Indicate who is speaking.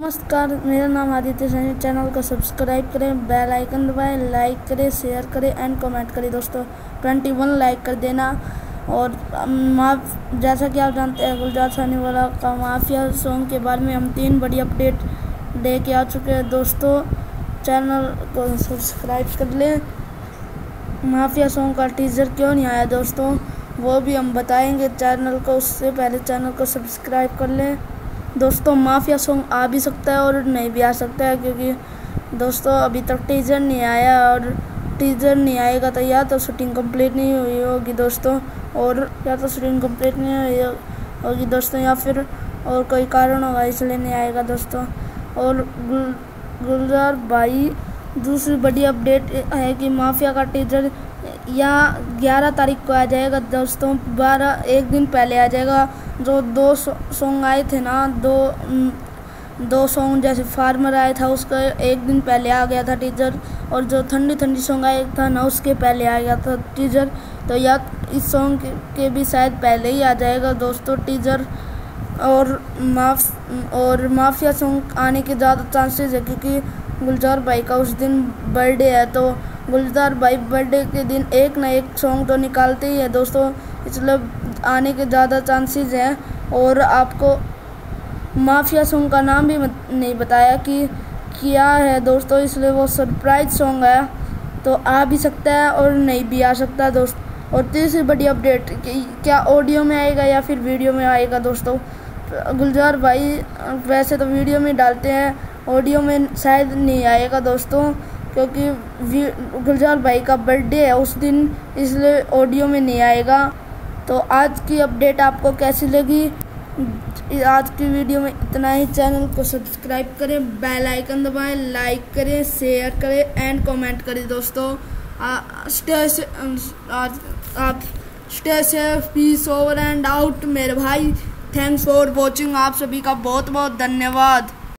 Speaker 1: नमस्कार, मेरा नाम आदित्य सैनी। चैनल को सब्सक्राइब करें, बेल आइकन दबाएँ, लाइक करें, शेयर करें एंड कमेंट करें। दोस्तों 21 लाइक कर देना। और माफ़, जैसा कि आप जानते हैं, गुलजार सानी वाला का माफिया सॉन्ग के बारे में हम तीन बड़ी अपडेट दे के आ चुके हैं। दोस्तों, चैनल को सब्सक्राइब कर लें। माफिया सॉन्ग का टीज़र क्यों नहीं आया दोस्तों? वो भी हम बताएँगे। चैनल को, उससे पहले चैनल को सब्सक्राइब कर लें। दोस्तों, माफिया सॉन्ग आ भी सकता है और नहीं भी आ सकता है क्योंकि दोस्तों, अभी तक टीजर नहीं आया और टीजर नहीं आएगा तो या तो शूटिंग कंप्लीट नहीं हुई होगी दोस्तों और या तो शूटिंग कंप्लीट नहीं हुई होगी दोस्तों या फिर और कोई कारण होगा इसलिए नहीं आएगा दोस्तों और गुल, गुलजार भाई दूसरी बड़ी अपडेट है कि माफिया का टीजर या 11 तारीख को आ जाएगा। दोस्तों, बारह, एक दिन पहले आ जाएगा। जो दो सॉन्ग आए थे ना, दो दो सॉन्ग जैसे फार्मर आया था, उसका एक दिन पहले आ गया था टीजर। और जो ठंडी ठंडी सॉन्ग आया था ना, उसके पहले आ गया था टीजर। तो या, इस सॉन्ग के भी शायद पहले ही आ जाएगा दोस्तों टीजर। और माफ़, और माफिया सॉन्ग आने के ज़्यादा चांसेस है, क्योंकि गुलजार भाई का उस दिन बर्थडे है तो गुलजार भाई बर्थडे के दिन एक ना एक सॉन्ग तो निकालते ही है दोस्तों। इसलिए आने के ज़्यादा चांसेस हैं और आपको माफिया सॉन्ग का नाम भी नहीं बताया कि क्या है दोस्तों, इसलिए वो सरप्राइज़ सॉन्ग है। तो आ भी सकता है और नहीं भी आ सकता दोस्त। और तीसरी बड़ी अपडेट क्या ऑडियो में आएगा या फिर वीडियो में आएगा दोस्तों। गुलजार भाई, वैसे तो वीडियो में डालते हैं ऑडियो में शायद नहीं आएगा दोस्तों, क्योंकि गुलजार भाई का बर्थडे है उस दिन, इसलिए ऑडियो में नहीं आएगा। तो आज की अपडेट आपको कैसी लगी? आज की वीडियो में इतना ही। चैनल को सब्सक्राइब करें बेल आइकन दबाएँ लाइक करें शेयर करें एंड कमेंट करें दोस्तों। स्टे आप stay safe peace over and out मेरे भाई। थैंक्स फॉर वॉचिंग आप सभी का बहुत बहुत धन्यवाद।